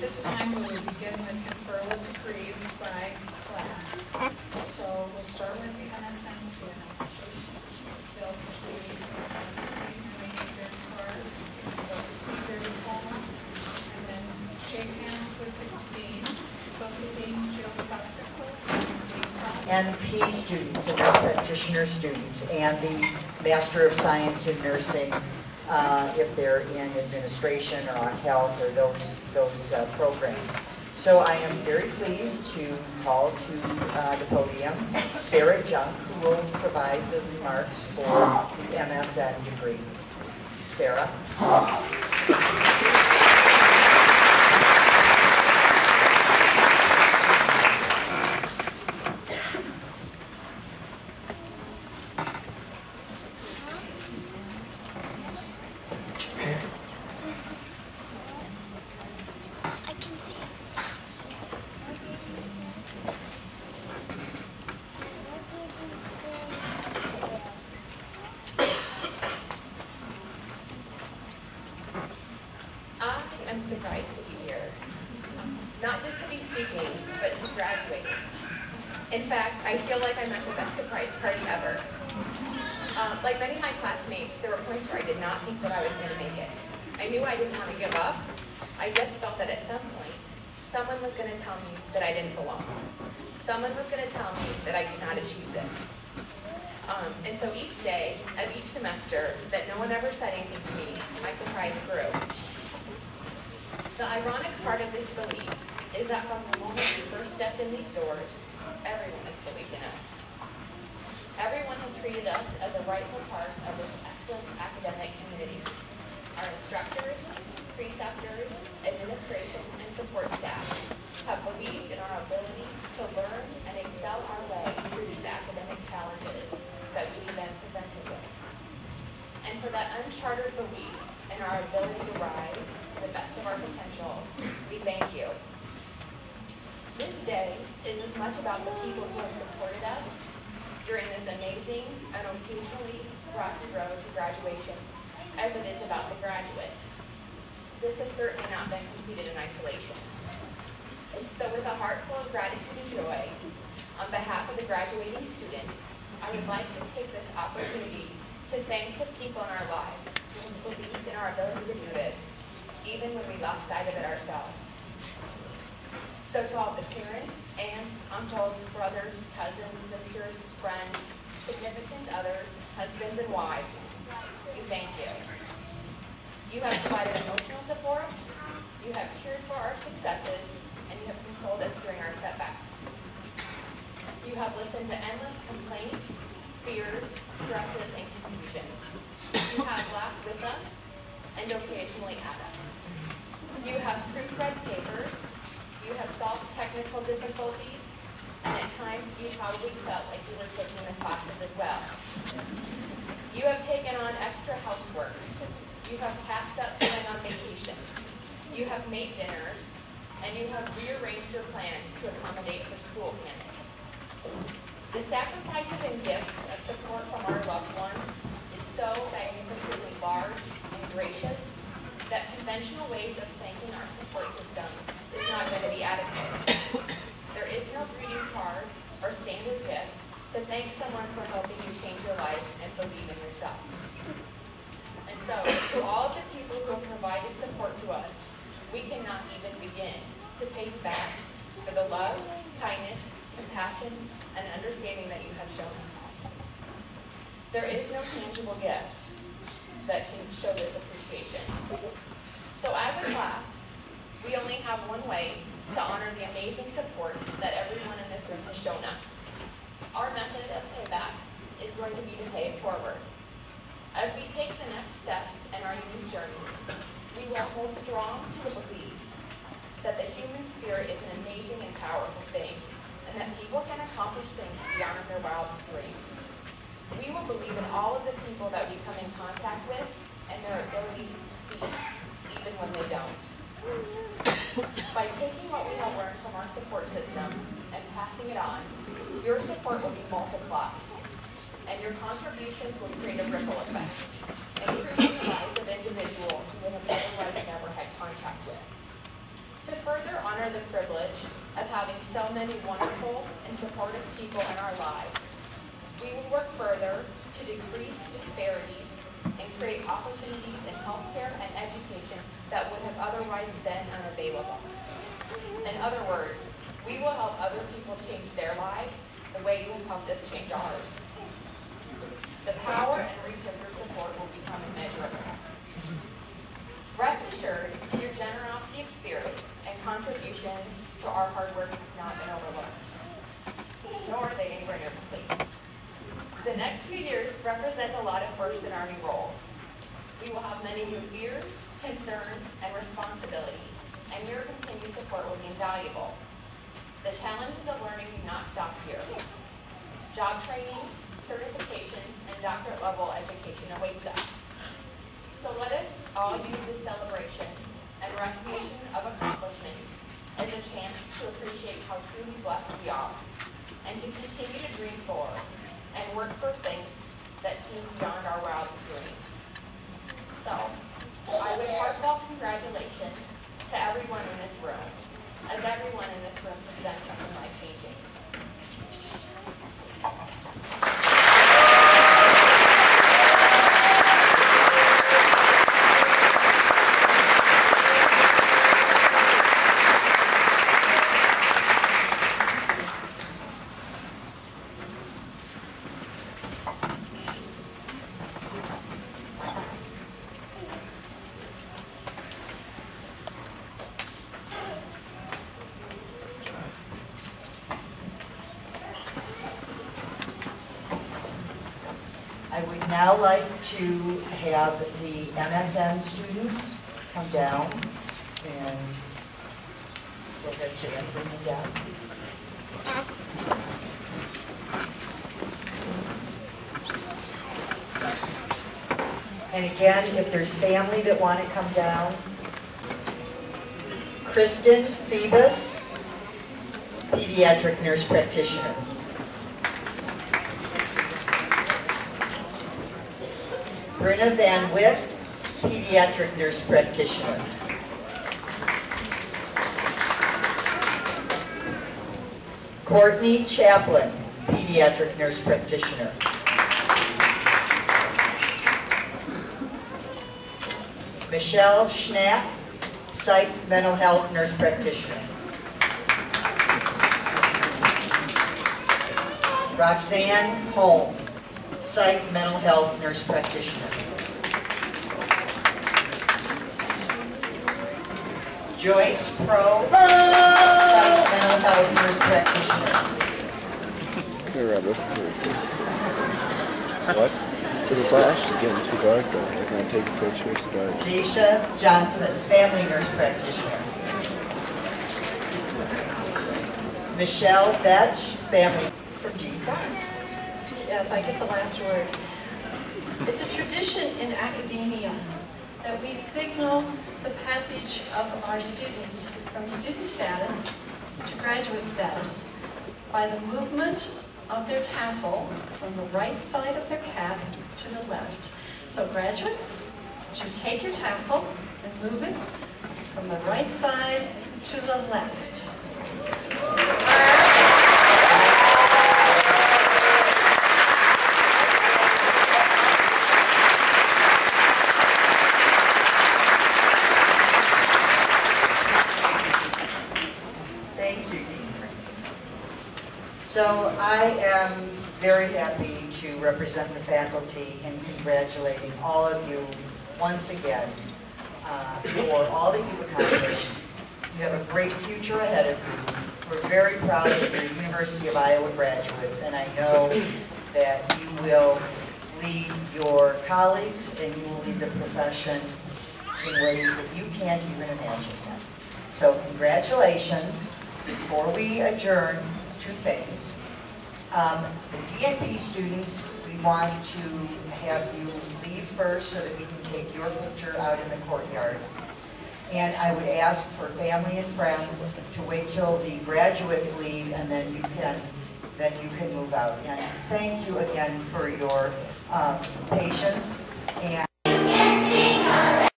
This time we will begin the conferral of degrees by class. So we'll start with the MSN CNA students. They'll proceed their cards, they'll receive their diploma, and then shake hands with the deans, Associate Dean Jill Scott NP students, the nurse practitioner students, and the Master of Science in Nursing, uh, if they're in administration or on health or those, those uh, programs. So I am very pleased to call to uh, the podium Sarah Junk, who will provide the remarks for the MSN degree. Sarah? Am surprised to be here. Not just to be speaking, but to graduate. In fact, I feel like I'm at the best surprise party ever. Uh, like many of my classmates, there were points where I did not think that I was going to make it. I knew I didn't want to give up. I just felt that at some point, someone was going to tell me that I didn't belong. Someone was going to tell me that I could not achieve this. Um, and so each day of each semester that no one ever said anything to me, my surprise grew. The ironic part of this belief is that from the moment we first stepped in these doors, everyone has believed in us. Everyone has treated us as a rightful part of this excellent academic community. Our instructors, preceptors, administration, and support staff have believed in our ability to learn and excel our way through these academic challenges that we've been presented with. And for that unchartered belief in our ability to rise to the best of our potential, we thank you. This day is as much about the people who have supported us during this amazing and occasionally rocky road to graduation as it is about the graduates. This has certainly not been completed in isolation. So with a heart full of gratitude and joy, on behalf of the graduating students, I would like to take this opportunity to thank the people in our lives who believed in our ability to do this, even when we lost sight of it ourselves. So to all the parents, aunts, uncles, brothers, cousins, sisters, friends, significant others, husbands and wives, we thank you. You have provided emotional support, you have cheered for our successes, and you have consoled us during our setbacks. You have listened to endless complaints, fears, stresses, and confusion. You have laughed with us and occasionally at us. You have proofread papers, you have solved technical difficulties, and at times you probably felt like you were taking the classes as well. You have taken on extra housework. You have passed up going on vacations. You have made dinners, and you have rearranged your plans to accommodate for school panic. The sacrifices and gifts of support from our loved ones is so magnificently large and gracious that conventional ways of thanking our support system is not going to be adequate. There is no greeting card or standard gift to thank someone for helping you change your life and believe in yourself. And so, to all of the people who have provided support to us, we cannot even begin to pay you back for the love, kindness, compassion, and understanding that you have shown us. There is no tangible gift that can show this appreciation. So as a class, we only have one way to honor the amazing support that everyone in this room has shown us. Our method of payback is going to be to pay it forward. As we take the next steps in our unique journeys, we will hold strong to the belief that the human spirit is an amazing and powerful thing, and that people can accomplish things beyond their wildest dreams. We will believe in all of the people that we come in contact with and their ability to succeed, even when they don't. By taking what we have learned from our support system and passing it on, your support will be multiplied, and your contributions will create a ripple effect, improving the lives of individuals who would have otherwise never had contact with. To further honor the privilege of having so many wonderful and supportive people in our lives, we will work further to decrease disparities and create opportunities in healthcare and education that would have otherwise been unavailable. In other words, we will help other people change their lives the way you have helped us change ours. The power and reach of your support will become immeasurable. Rest assured, contributions to our hard work have not been overlooked, nor are they anywhere near complete. The next few years represent a lot of firsts in our new roles. We will have many new fears, concerns, and responsibilities, and your continued support will be invaluable. The challenges of learning do not stop here. Job trainings, certifications, and doctorate level education awaits us. So let us all use this celebration and recognition of accomplishment as a chance to appreciate how truly blessed we are and to continue to dream for and work for things that seem beyond our wildest dreams. So, I wish heartfelt congratulations to everyone in this room, as everyone in this room has done something life-changing. I would now like to have the MSN students come down and go ahead, Jan, bring them down. And again, if there's family that want to come down, Kristen Phoebus, pediatric nurse practitioner. Brenna Van Wyck, pediatric nurse practitioner. Courtney Chaplin, pediatric nurse practitioner. Michelle Schnapp, psych mental health nurse practitioner. Roxane Holm, psych mental health nurse practitioner. Joyce Pro, psych mental health nurse practitioner. Here, Rob, listen to it. What? The flash is getting too dark though. I can't take a picture, it's dark. Daisha Johnson, family nurse practitioner. Michelle Betch, family from D5. Yes, I get the last word. It's a tradition in academia that we signal the passage of our students from student status to graduate status by the movement of their tassel from the right side of their cap to the left. So graduates, you take your tassel and move it from the right side to the left? Thank you, Dean. So I am very happy to represent the faculty in congratulating all of you once again uh, for all that you've accomplished. You have a great future ahead of you. We're very proud of your University of Iowa graduates, and I know that you will lead your colleagues and you will lead the profession in ways that you can't even imagine. So congratulations. Before we adjourn, two things. Um, The DNP students, we want to have you leave first so that we can take your picture out in the courtyard. And I would ask for family and friends to wait till the graduates leave and then you can, then you can move out. And thank you again for your um, patience